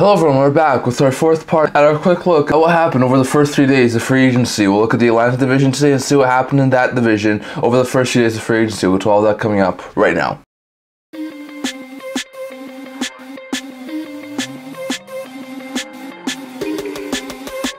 Hello everyone, we're back with our fourth part at our quick look at what happened over the first three days of free agency. We'll look at the Atlantic division today and see what happened in that division over the first few days of free agency. We'll do all that coming up right now.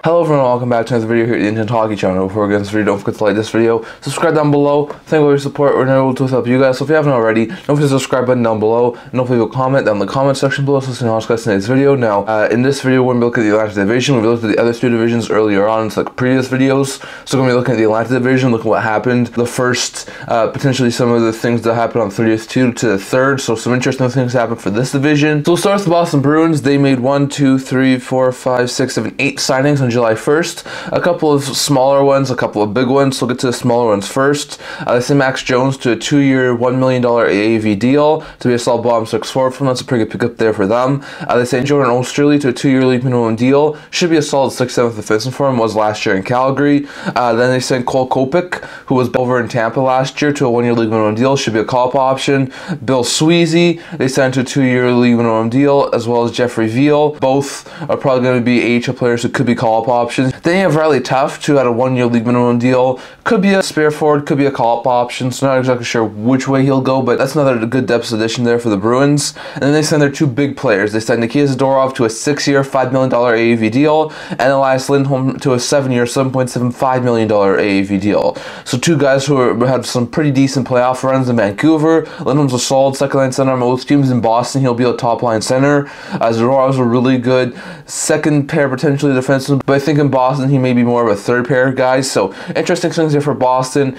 Hello everyone, welcome back to another video here at the End to End Hockey Channel. Before we get into this video, don't forget to like this video, subscribe down below. Thank you for your support. We're able to help you guys. So if you haven't already, don't forget to subscribe button down below. And don't forget to comment down in the comment section below so you know what's in today's video. Now, uh, in this video, we're going to look at the Atlantic division. We've looked at the other two divisions earlier on. It's like previous videos. So we're going to be looking at the Atlantic division, looking at what happened. The first, uh, potentially some of the things that happened on 30th to, to the third. So some interesting things happened for this division. So we'll start with the Boston Bruins. They made one, two, three, four, five, six, seven, eight signings on July 1st a couple of smaller ones, a couple of big ones. So we'll get to the smaller ones first. Uh, they sent Max Jones to a two-year, $1 million AAV deal to be a solid bottom six forward from. That's a pretty good pickup there for them. Uh, they sent Jordan Oesterle to a two-year league minimum deal. Should be a solid sixth, seventh defenseman for him. Was last year in Calgary. Uh, then they sent Cole Koepke, who was over in Tampa last year, to a one-year league minimum deal. Should be a call-up option. Bill Sweezey, they sent to a two-year league minimum deal, as well as Jeffrey Viel. Both are probably going to be AHL players who could be call-up options. Then you have Riley Tufte, who had a one-year league minimum deal. Could be a spare forward, could be a call-up option. So not exactly sure which way he'll go, but that's another good depth addition there for the Bruins. And then they send their two big players. They send Nikita Zadorov to a six-year, $5 million AAV deal, and Elias Lindholm to a seven-year, $7.75 million AAV deal. So two guys who had some pretty decent playoff runs in Vancouver. Lindholm's a solid second-line center most teams. In Boston, he'll be a top-line center. Uh, Zadorov's a really good second pair, potentially defenseman, but I think in Boston he may be more of a third pair of guys. So interesting things there for Boston.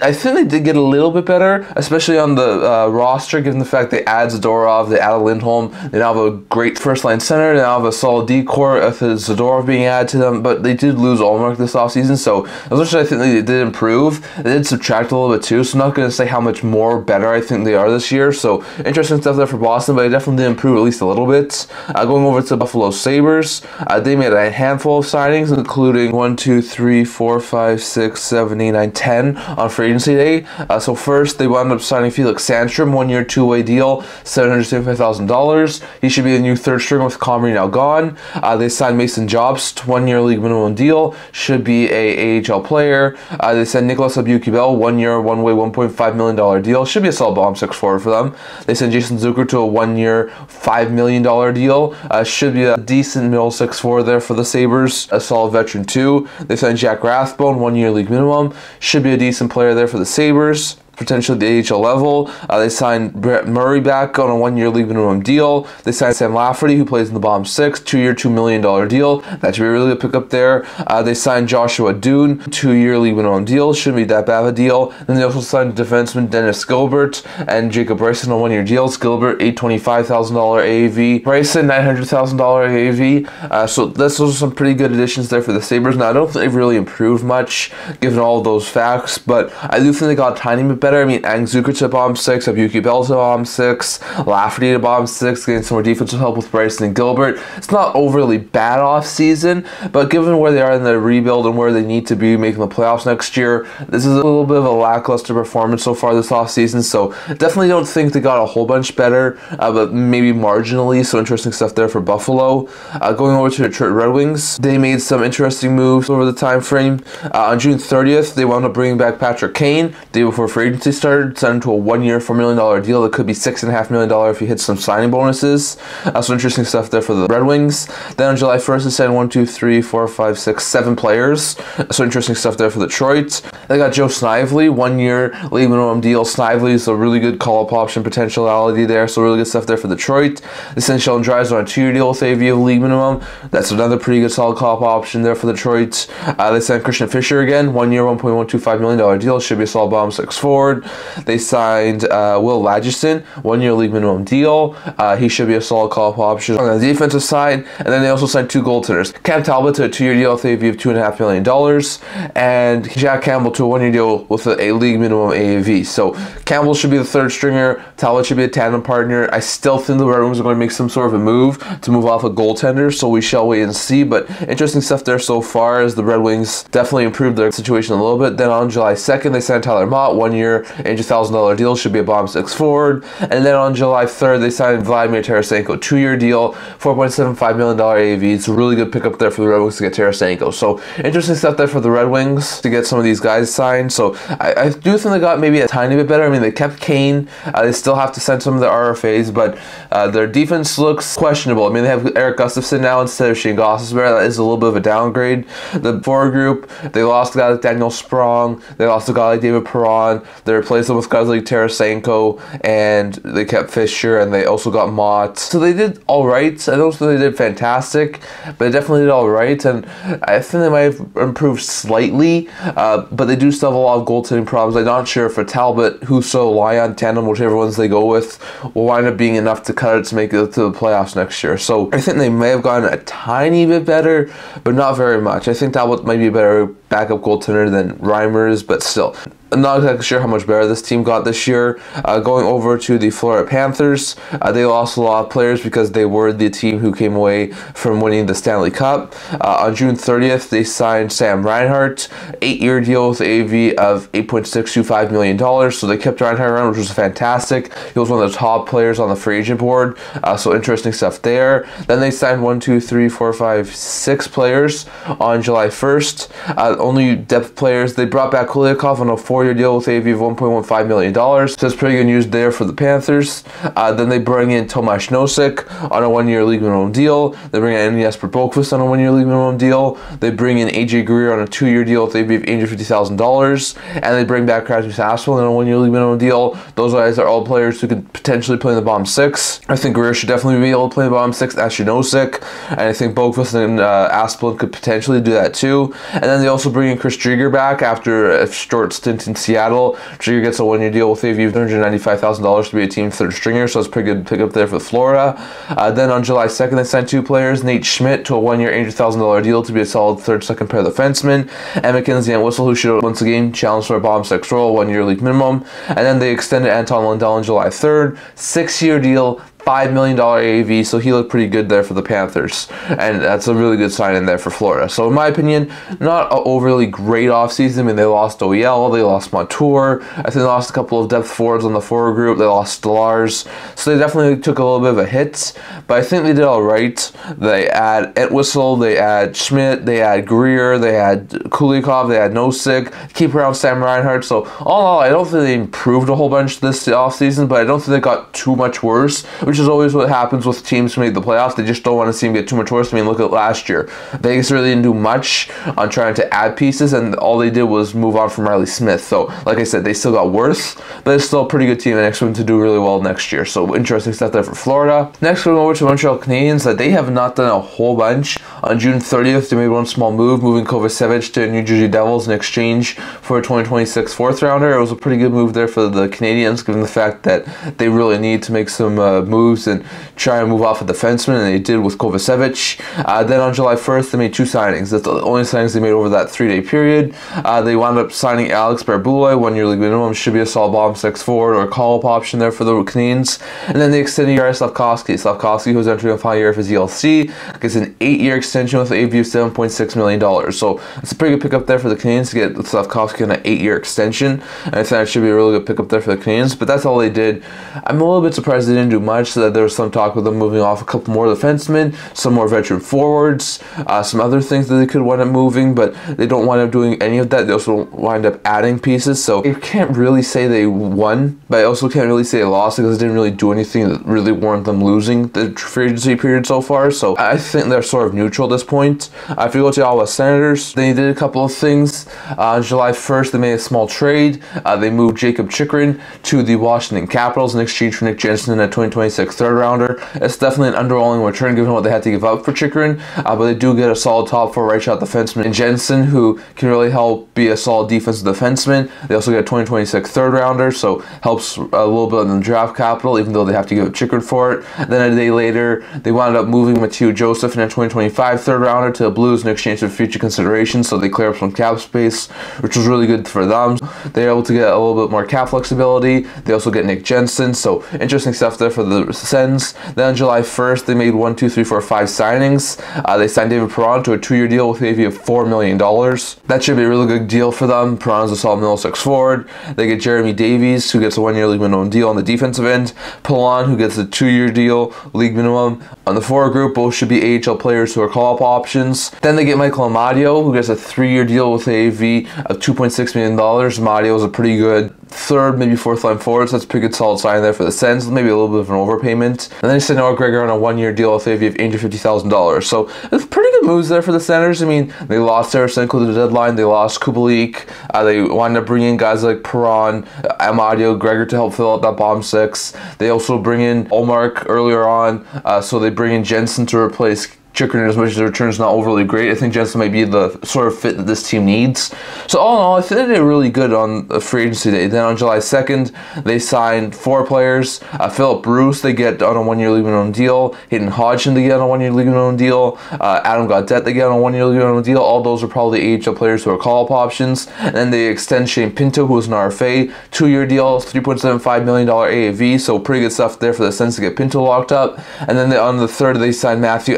I think they did get a little bit better, especially on the uh, roster, given the fact they add Zadorov, they add Lindholm, they now have a great first line center, they now have a solid decor with Zadorov being added to them, but they did lose Ullmark this offseason, so as much as I think they did improve, they did subtract a little bit too, so I'm not going to say how much more better I think they are this year, so interesting stuff there for Boston, but they definitely did improve at least a little bit. Uh, going over to Buffalo Sabres, uh, they made a handful of signings, including one, two, three, four, five, six, seven, eight, nine, ten on free agency day. Uh, so first, they wound up signing Felix Sandstrom, one-year, two-way deal, seven hundred seventy-five thousand dollars. He should be the new third string with Comrie now gone. Uh, they signed Mason Jobst, one-year league minimum deal, should be a AHL player. Uh, they signed Nicholas Aube-Kubel, one-year, one-way, one point five million dollar deal, should be a solid bomb six forward for them. They sent Jason Zucker to a one-year, five million dollar deal, uh, should be a decent middle six forward there for the Sabres, a solid veteran too. They signed Jack Rathbone, one year league minimum. Should be a decent player there for the Sabres potentially the AHL level. Uh, they signed Brett Murray back on a one-year league minimum deal. They signed Sam Lafferty, who plays in the bottom six, two-year, two million dollar deal. That should be a really good pickup there. Uh, they signed Joshua Dunne, two-year league minimum deal. Shouldn't be that bad of a deal. Then they also signed defenseman Dennis Gilbert and Jacob Bryson on one-year deals. Gilbert, eight twenty-five thousand dollar AAV. Bryson, nine hundred thousand dollar AAV. Uh, so those are some pretty good additions there for the Sabres. Now I don't think they've really improved much given all those facts, but I do think they got a tiny bit better better. I mean, Angzuka to bomb six, Aube-Kubel to bomb six, Lafferty to bomb six, getting some more defensive help with Bryson and Gilbert. It's not overly bad off season, but given where they are in the rebuild and where they need to be making the playoffs next year, this is a little bit of a lackluster performance so far this off season. So definitely don't think they got a whole bunch better, uh, but maybe marginally. So interesting stuff there for Buffalo. Uh, going over to Detroit Red Wings, they made some interesting moves over the time frame. Uh, on June 30th, they wound up bringing back Patrick Kane, day before free agency started, signed to a one-year, $4 million deal that could be $6.5 million if he hits some signing bonuses. Uh, some interesting stuff there for the Red Wings. Then on July 1st, they signed one, two, three, four, five, six, seven players. So interesting stuff there for the Detroit. They got Joe Snively, one-year league minimum deal. Snively is a really good call-up option potentiality there, so really good stuff there for Detroit. They sent Sheldon Dries on a two-year deal with AV league minimum. That's another pretty good solid call-up option there for Detroit. Uh, they sent Christian Fischer again, one-year, $1.125 million deal. Should be a solid bomb six forward. They signed uh, Will Lagesson, one year league minimum deal. Uh, he should be a solid call up option on the defensive side. And then they also signed two goaltenders Cam Talbot to a two year deal with AAV of $2.5 million, and Jack Campbell to a one year deal with a, a league minimum AAV. So Campbell should be the third stringer, Talbot should be a tandem partner. I still think the Red Wings are going to make some sort of a move to move off a goaltender, so we shall wait and see. But interesting stuff there so far as the Red Wings definitely improved their situation a little bit. Then on July 2nd, they signed Tyler Motte, one year year, $80,000 deal. Should be a bottom six forward. And then on July 3rd, they signed Vladimir Tarasenko, two year deal, $4.75 million AAV. It's a really good pickup there for the Red Wings to get Tarasenko. So interesting stuff there for the Red Wings to get some of these guys signed. So I, I do think they got maybe a tiny bit better. I mean, they kept Kane. Uh, they still have to send some of the RFAs, but uh, their defense looks questionable. I mean, they have Erik Gustafsson now instead of Shane Gostisbehere. That is a little bit of a downgrade. The forward group, they lost a guy like Daniel Sprong. They lost a guy like David Perron. They replaced him with guys like Tarasenko, and they kept Fischer and they also got Motte. So they did all right. I don't think they did fantastic, but they definitely did all right. And I think they might have improved slightly, uh, but they do still have a lot of goaltending problems. I'm not sure if a Talbot, Husso, Lyon tandem, whichever ones they go with, will wind up being enough to cut it to make it to the playoffs next year. So I think they may have gotten a tiny bit better, but not very much. I think Talbot might be a better backup goaltender than Reimers, but still. I'm not exactly sure how much better this team got this year. Uh, going over to the Florida Panthers, uh, they lost a lot of players because they were the team who came away from winning the Stanley Cup. Uh, on June 30th, they signed Sam Reinhart, eight-year deal with AV of $8.625 million. So they kept Reinhart around, which was fantastic. He was one of the top players on the free agent board. Uh, so interesting stuff there. Then they signed one, two, three, four, five, six players on July 1st. Only depth players. They brought back Kulikov on a four four-year deal with AV of $1.15 million. So that's pretty good news there for the Panthers. Uh, then they bring in Tomas Nosek on a one-year league minimum deal. They bring in Jesper Boqvist on a one-year league minimum deal. They bring in AJ Greer on a two-year deal with AV of $850,000. And they bring back Rasmus Asplund on a one-year league minimum deal. Those guys are all players who could potentially play in the bottom six. I think Greer should definitely be able to play in the bottom six, as should Nosek. And I think Boqvist and uh, Asplund could potentially do that too. And then they also bring in Chris Driedger back after a short stint in Seattle. Driedger gets a one-year deal with AV of $195,000 to be a team third stringer, so it's pretty good pickup there for Florida. Uh, then on July 2nd, they signed two players, Nate Schmidt to a one-year $800,000 deal to be a solid third second pair defenseman, and Mackenzie Entwistle, who should once again challenge for a bottom six role, one-year league minimum. And then they extended Anton Lundell on July 3rd, six-year deal, $5 million AAV, so he looked pretty good there for the Panthers. And that's a really good sign in there for Florida. So, in my opinion, not an overly great offseason. I mean, they lost OEL, they lost Montour. I think they lost a couple of depth forwards on the forward group. They lost Stolarz. So, they definitely took a little bit of a hit. But I think they did all right. They add Entwistle, they add Schmidt, they add Greer, they had Kulikov, they had Nosek, keep around Sam Reinhart. So, all in all, I don't think they improved a whole bunch this offseason, but I don't think they got too much worse, which which is always what happens with teams who make the playoffs. They just don't want to see them get too much worse. I mean, look at last year. Vegas really didn't do much on trying to add pieces, and all they did was move on from Reilly Smith. So, like I said, they still got worse, but it's still a pretty good team and expect to do really well next year. So, interesting stuff there for Florida. Next, we're going over to Montreal Canadiens. That they have not done a whole bunch. On June 30th, they made one small move, moving Kovacevic to New Jersey Devils in exchange for a 2026 fourth rounder. It was a pretty good move there for the Canadiens, given the fact that they really need to make some uh, moves moves and try and move off a defenseman, and they did with Kovacevic. Uh, then on July 1st, they made two signings. That's the only signings they made over that three day period. Uh, they wound up signing Alex Barré-Boulet, one year league minimum, should be a solid bottom six forward or call up option there for the Canadiens. And then they extended Juraj Slafkovsky. Slafkovsky, who's entering a final year of his ELC, gets an eight year extension with a view of $7.6 million. So it's a pretty good pickup there for the Canadiens to get Slafkovsky on an eight year extension. And I think that should be a really good pickup there for the Canadiens. But that's all they did. I'm a little bit surprised they didn't do much that there was some talk of them moving off a couple more defensemen, some more veteran forwards, uh, some other things that they could wind up moving, but they don't wind up doing any of that. They also wind up adding pieces, so you can't really say they won, but I also can't really say they lost because they didn't really do anything that really warrant them losing the free agency period so far. So I think they're sort of neutral at this point. Uh, if you go to Ottawa Senators, they did a couple of things. Uh, on July 1st, they made a small trade. Uh, they moved Jakob Chychrun to the Washington Capitals in exchange for Nick Jensen in a 2026 third rounder. It's definitely an underwhelming return given what they had to give up for Chychrun, uh, but they do get a solid top four right shot defenseman in Jensen who can really help be a solid defensive defenseman. They also get a 2026 third rounder, so helps a little bit in the draft capital, even though they have to give up Chychrun for it. Then a day later, they wound up moving Mathieu Joseph in a 2025 third rounder to the Blues in exchange for future considerations, so they clear up some cap space, which was really good for them. They're able to get a little bit more cap flexibility. They also get Nick Jensen, so interesting stuff there for the Sens. Then on July 1st, they made one, two, three, four, five signings. Uh, they signed David Perron to a two-year deal with AV of four million dollars. That should be a really good deal for them. Perron's a solid middle six forward. They get Jeremy Davies, who gets a one-year league minimum deal on the defensive end. Pilon, who gets a two-year deal, league minimum. On the forward group, both should be AHL players who are call-up options. Then they get Michael Amadio, who gets a three-year deal with AV of $2.6 million. Amadio is a pretty good third, maybe fourth line forwards. that's a pretty good solid sign there for the Sens. Maybe a little bit of an overpayment. And then they sent Noah Gregor on a one-year deal with AV of $850,000. So it's pretty good moves there for the Senators. I mean, they lost Tarasenko to the deadline. They lost Kubalik. Uh, they wound up bringing guys like Perron, Amadio, Gregor to help fill out that bottom six. They also bring in Ullmark earlier on. Uh, so they bring in Jensen to replace Chychrun, as much as the return's not overly great, I think Jensen might be the sort of fit that this team needs. So all in all, I think they did really good on the free agency day. Then on July 2nd, they signed four players. Uh, Philip Bruce, they get on a one-year league minimum deal. Hayden Hodgson, they get on a one-year league minimum deal. Uh, Adam Gaudette, they get on a one-year league minimum deal. All those are probably AHL players who are call-up options. And then they extend Shane Pinto, who is an RFA, two-year deal, $3.75 million AAV. So pretty good stuff there for the Sens to get Pinto locked up. And then they, on the third, they signed Matthew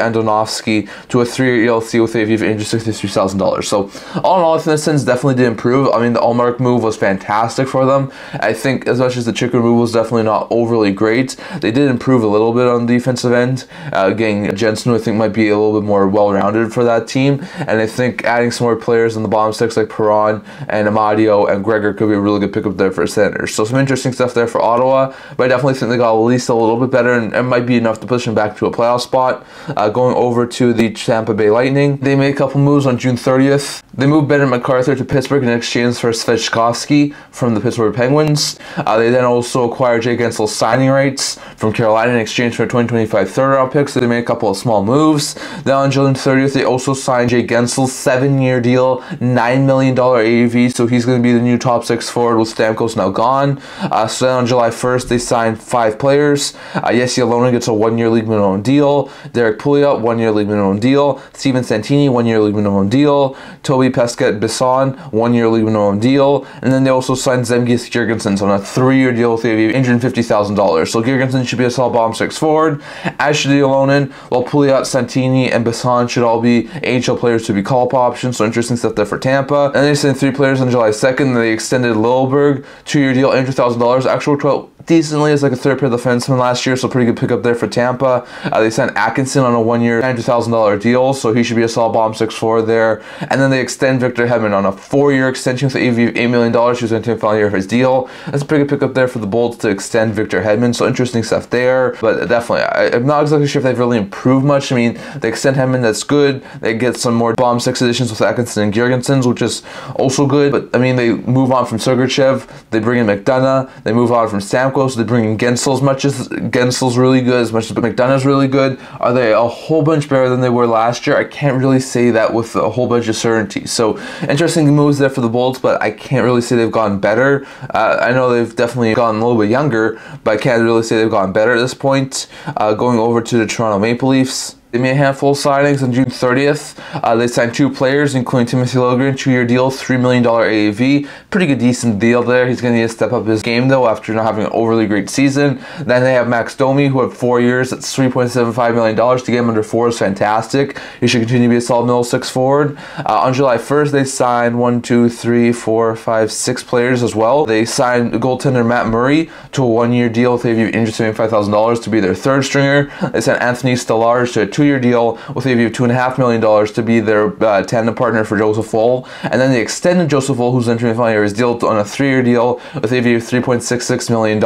Andonovski to a three-year ELC with a of $863,000. So all in all, the Sens definitely did improve. I mean, the Ullmark move was fantastic for them. I think as much as the Chychrun move was definitely not overly great, they did improve a little bit on the defensive end. Uh, getting Jensen, I think, might be a little bit more well-rounded for that team. And I think adding some more players in the bottom six like Perron and Amadio and Gregor could be a really good pickup there for Senators. So some interesting stuff there for Ottawa, but I definitely think they got at least a little bit better and it might be enough to push them back to a playoff spot. Uh, going over over to the Tampa Bay Lightning. They made a couple moves on June 30th. They moved Bennett MacArthur to Pittsburgh in exchange for Svechkovsky from the Pittsburgh Penguins. Uh, they then also acquired Jake Guentzel's signing rights from Carolina in exchange for a 2025 third round pick, so they made a couple of small moves. Then on June 30th, they also signed Jake Guentzel's seven year deal, $9 million AAV, so he's going to be the new top six forward with Stamkos now gone. Uh, so then on July 1st, they signed five players. Uh, Jesse Ylönen gets a one year league minimum deal. Derek Pouliot, one year league minimum deal. Steven Santini, one year league minimum deal. Toby Paquette-Bisson, one year league minimum deal. And then they also signed Zemgus Girgensons on a three year deal with a $850,000. So Girgensons should be a solid bomb six forward. Ashley Ylönen, while Pouliot, Santini, and Bisson should all be AHL players to be call up options. So interesting stuff there for Tampa. And they signed three players on July 2nd. They extended Lilleberg, two year deal, $800,000. Actual 12 decently as like a third pair defenseman last year, so pretty good pickup there for Tampa. Uh, they sent Atkinson on a one-year, $900,000 deal, so he should be a solid bomb 6-4 there. And then they extend Victor Hedman on a four-year extension with AV of $8 million. He was going to final year of his deal. That's a pretty good pickup there for the Bolts to extend Victor Hedman, so interesting stuff there. But definitely, I, am not exactly sure if they've really improved much. I mean, they extend Hedman, that's good. They get some more bomb 6 additions with Atkinson and Girgensons, which is also good. But, I mean, they move on from Sergachev, they bring in McDonagh, they move on from Stamkos, close. They bring in Guentzel as much as Guentzel's really good, as much as McDonagh's really good. Are they a whole bunch better than they were last year? I can't really say that with a whole bunch of certainty. So interesting moves there for the Bolts, but I can't really say they've gotten better. Uh, I know they've definitely gotten a little bit younger, but I can't really say they've gotten better at this point. Uh, going over to the Toronto Maple Leafs. They made a handful of signings on June 30th. Uh, they signed two players, including Timothy Liljegren, two-year deal, $3 million AAV. Pretty good, decent deal there. He's going to need to step up his game, though, after not having an overly great season. Then they have Max Domi, who had four years. That's $3.75 million. To get him under four is fantastic. He should continue to be a solid middle six forward. Uh, on July 1st, they signed one, two, three, four, five, six players as well. They signed goaltender Matt Murray to a one-year deal with a view of $75,000 to be their third stringer. They sent Anthony Stolarz to a two-year deal with a view of $2.5 million to be their uh, tandem partner for Joseph Woll. And then they extended Joseph Woll, who's entering the final year, his deal on a three-year deal with a view of $3.66 million.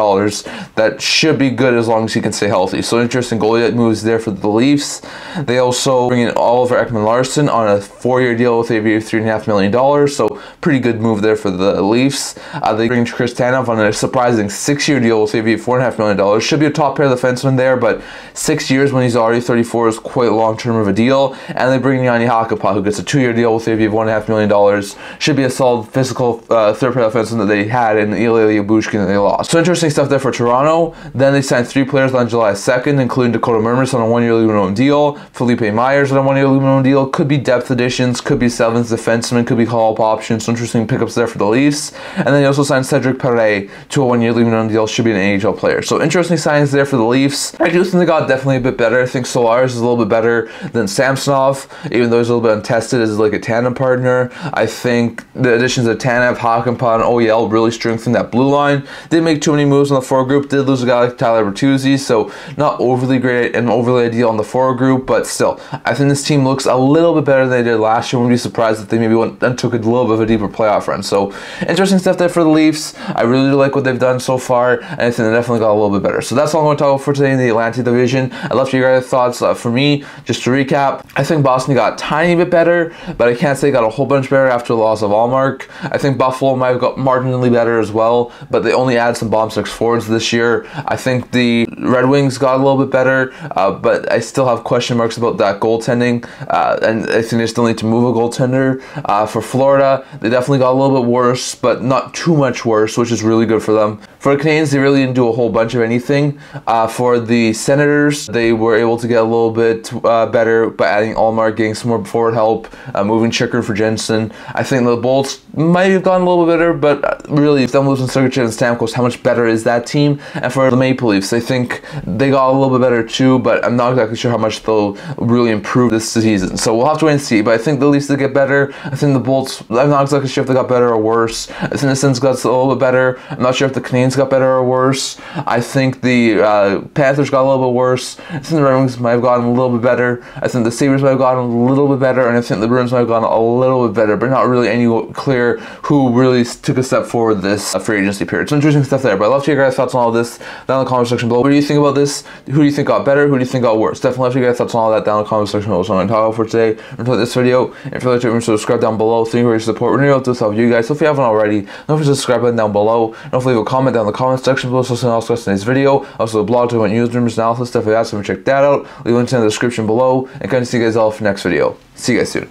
That should be good as long as he can stay healthy. So interesting goalie moves there for the Leafs. They also bring in Oliver Ekman-Larsson on a four-year deal with a view of $3.5 million. So pretty good move there for the Leafs. Uh, they bring Chris Tanev on a surprising six-year deal with a view of $4.5 million. Should be a top pair of defensemen there, but six years when he's already 34 is quite long term of a deal. And they bring in Jani Hakanpää, who gets a two year deal with maybe one and a half million dollars. Should be a solid physical uh, third pair offenseman that they had in Ilya Lyubushkin that they lost. So interesting stuff there for Toronto. Then they signed three players on July 2nd, including Dakota Mermis on a one year league minimum deal, Philippe Myers on a one year league minimum deal. Could be depth additions, could be seventh defenseman, could be call up options. So interesting pickups there for the Leafs. And then they also signed Cedric Paré to a one year league minimum deal, should be an NHL player. So interesting signs there for the Leafs. I do think they got definitely a bit better. I think Stolarz is a little bit better than Samsonov, even though he's a little bit untested as like a tandem partner. I think the additions of Tanev, Hakanpää, and OEL really strengthened that blue line. Didn't make too many moves on the forward group. Did lose a guy like Tyler Bertuzzi, so not overly great and overly ideal on the forward group, but still, I think this team looks a little bit better than they did last year. Wouldn't be surprised if they maybe went and took a little bit of a deeper playoff run. So interesting stuff there for the Leafs. I really like what they've done so far, and I think they definitely got a little bit better. So that's all I'm going to talk about for today in the Atlantic Division. I'd love to hear your guys' thoughts. Uh, for me, just to recap, I think Boston got a tiny bit better, but I can't say got a whole bunch better after the loss of Ullmark. I think Buffalo might have got marginally better as well, but they only add some bomb six forwards this year. I think the Red Wings got a little bit better, uh, but I still have question marks about that goaltending, uh, and I think they still need to move a goaltender. Uh, for Florida, they definitely got a little bit worse, but not too much worse, which is really good for them. For the Canadiens, they really didn't do a whole bunch of anything. Uh, for the Senators, they were able to get a little bit uh, better by adding Ullmark, getting some more forward help, uh, moving Chychrun for Jensen. I think the Bolts might have gone a little bit better, but uh, really, if them losing Sergachev and Stamkos, how much better is that team? And for the Maple Leafs, I think they got a little bit better too, but I'm not exactly sure how much they'll really improve this season. So we'll have to wait and see. But I think the Leafs did get better. I think the Bolts, I'm not exactly sure if they got better or worse. I think the Sens got a little bit better. I'm not sure if the Got better or worse. I think the uh, Panthers got a little bit worse. I think the Red Wings might have gotten a little bit better. I think the Sabres might have gotten a little bit better. And I think the Bruins might have gotten a little bit better, but not really any clear who really took a step forward this uh, free agency period. So interesting stuff there. But I'd love to hear your guys' thoughts on all this down in the comment section below. What do you think about this? Who do you think got better? Who do you think got worse? Definitely love your guys' thoughts on all that down in the comment section below. So I'm going to talk about for today. Until this video, if you'd like to subscribe down below. Thank you for your support. We're going to help you guys. So if you haven't already, don't forget to subscribe button down below. Don't forget to leave a comment down in the comments section below. So something else in today's video. Also the blog to about news, numbers, analysis, stuff like that. So check that out. Leave links in the description below. And kind of see you guys all for next video. See you guys soon.